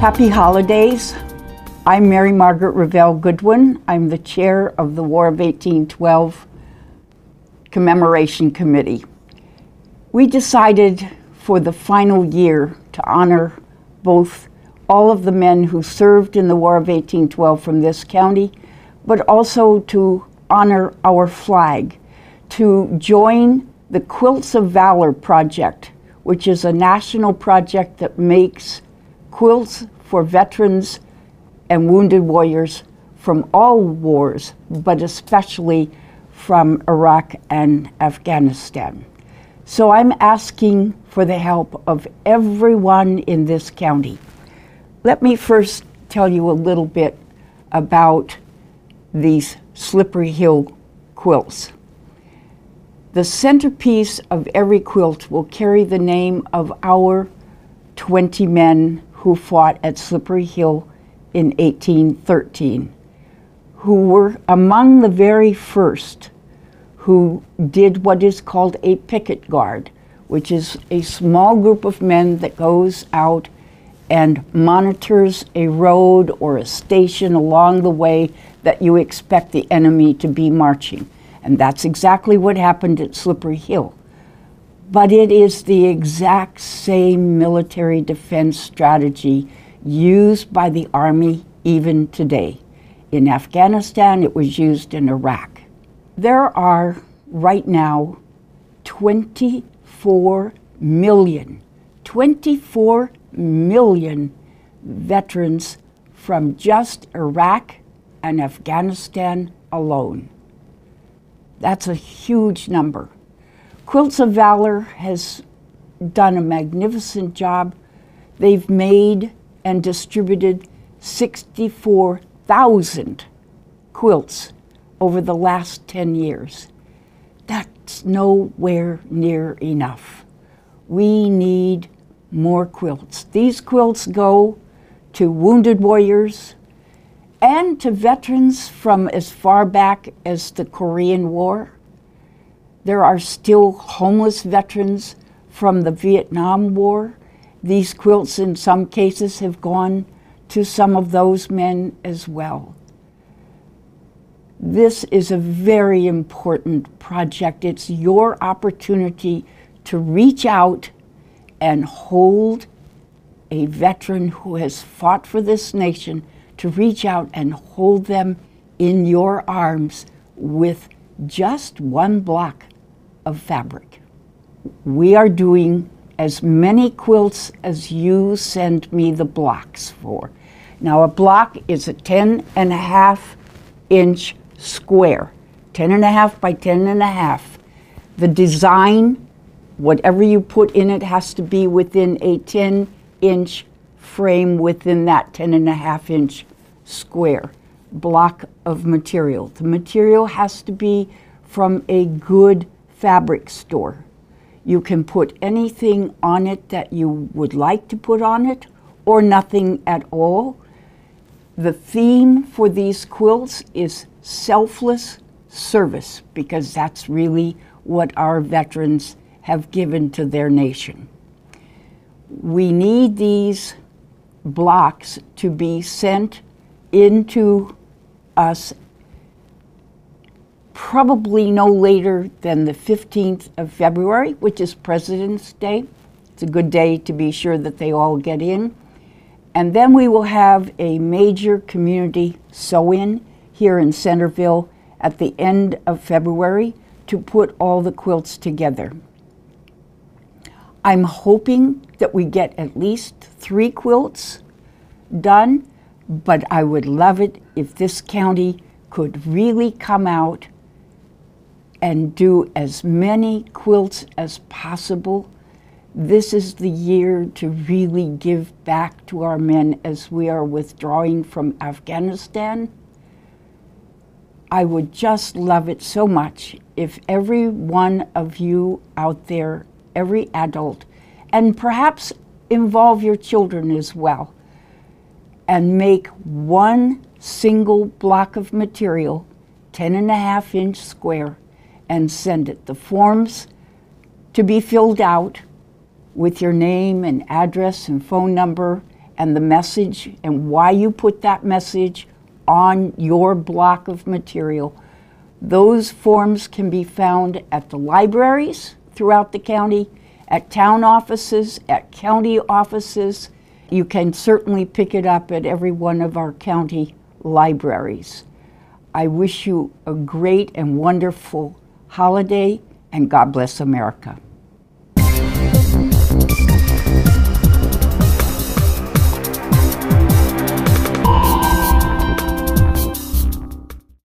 Happy holidays. I'm Mary Margaret Revell Goodwin. I'm the chair of the War of 1812 Commemoration Committee. We decided for the final year to honor both all of the men who served in the War of 1812 from this county, but also to honor our flag, to join the Quilts of Valor project, which is a national project that makes quilts for veterans and wounded warriors from all wars, but especially from Iraq and Afghanistan. So I'm asking for the help of everyone in this county. Let me first tell you a little bit about these Slippery Hill quilts. The centerpiece of every quilt will carry the name of our 20 men who fought at Slippery Hill in 1813, who were among the very first who did what is called a picket guard, which is a small group of men that goes out and monitors a road or a station along the way that you expect the enemy to be marching. And that's exactly what happened at Slippery Hill. But it is the exact same military defense strategy used by the Army even today. In Afghanistan, it was used in Iraq. There are right now 24 million, 24 million veterans from just Iraq and Afghanistan alone. That's a huge number. Quilts of Valor has done a magnificent job. They've made and distributed 64,000 quilts over the last 10 years. That's nowhere near enough. We need more quilts. These quilts go to wounded warriors and to veterans from as far back as the Korean War. There are still homeless veterans from the Vietnam War. These quilts, in some cases, have gone to some of those men as well. This is a very important project. It's your opportunity to reach out and hold a veteran who has fought for this nation, to reach out and hold them in your arms with just one block of fabric. We are doing as many quilts as you send me the blocks for. Now, a block is a 10 and a half inch square, 10 and a half by 10 and a half. The design, whatever you put in it, has to be within a 10 inch frame within that 10 and a half inch square block of material. The material has to be from a good fabric store. You can put anything on it that you would like to put on it or nothing at all. The theme for these quilts is selfless service because that's really what our veterans have given to their nation. We need these blocks to be sent into us probably no later than the 15th of February, which is President's Day. It's a good day to be sure that they all get in. And then we will have a major community sew in here in Centreville at the end of February to put all the quilts together. I'm hoping that we get at least three quilts done, but I would love it if this county could really come out and do as many quilts as possible. This is the year to really give back to our men as we are withdrawing from Afghanistan. I would just love it so much if every one of you out there, every adult, and perhaps involve your children as well, and make one single block of material, 10 and a half inch square, and send it. The forms to be filled out with your name and address and phone number and the message and why you put that message on your block of material. Those forms can be found at the libraries throughout the county, at town offices, at county offices. You can certainly pick it up at every one of our county libraries. I wish you a great and wonderful holiday, and God bless America.